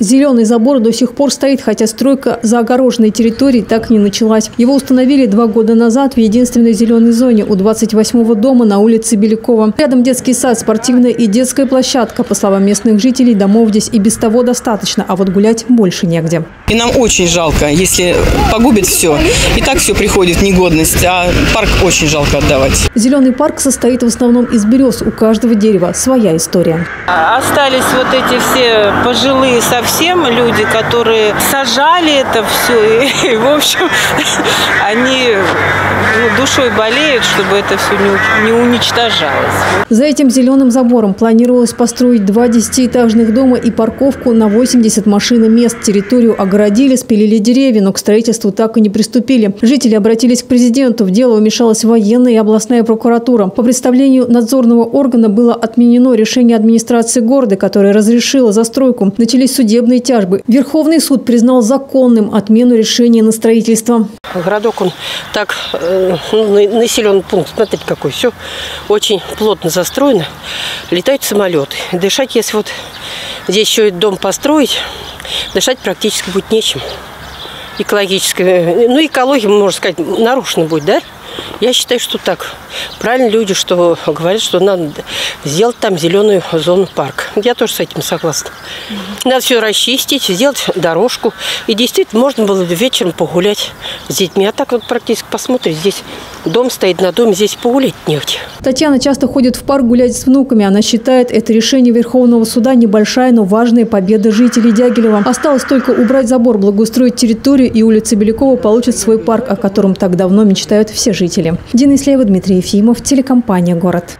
Зеленый забор до сих пор стоит, хотя стройка за огороженной территорией так и не началась. Его установили два года назад в единственной зеленой зоне у 28-го дома на улице Белякова. Рядом детский сад, спортивная и детская площадка. По словам местных жителей, домов здесь и без того достаточно, а вот гулять больше негде. И нам очень жалко, если погубит все. И так все приходит в негодность, а парк очень жалко отдавать. Зеленый парк состоит в основном из берез. У каждого дерева своя история. Остались вот эти все пожилые совсем люди, которые сажали это все. И, и в общем, они душой болеют, чтобы это все не, не уничтожалось. За этим зеленым забором планировалось построить два десятиэтажных дома и парковку на 80 машин и мест. Территорию огородили, спилили деревья, но к строительству так и не приступили. Жители обратились к президенту. В дело вмешалась военная и областная прокуратура. По представлению надзорного органа было отменено решение администрации города, которое разрешило застройку. Начались судебные тяжбы. Верховный суд признал законным отмену решения на строительство. Городок, он так э, населенный пункт, смотрите какой, все очень плотно застроено. Летают самолеты. Дышать, если вот здесь еще дом построить, дышать практически будет нечем. Экологическая, ну экология, можно сказать, нарушена будет, да? Я считаю, что так. Правильно люди, что говорят, что надо сделать там зеленую зону парк. Я тоже с этим согласна. Надо все расчистить, сделать дорожку. И действительно можно было вечером погулять с детьми. А так вот практически посмотришь, здесь дом стоит на доме, здесь погулять негде. Татьяна часто ходит в парк гулять с внуками. Она считает, это решение Верховного суда небольшая, но важная победа жителей Дягилева. Осталось только убрать забор, благоустроить территорию, и улица Белякова получит свой парк, о котором так давно мечтают все жители. Дина Ислеева, Дмитрий Ефимов, телекомпания «Город».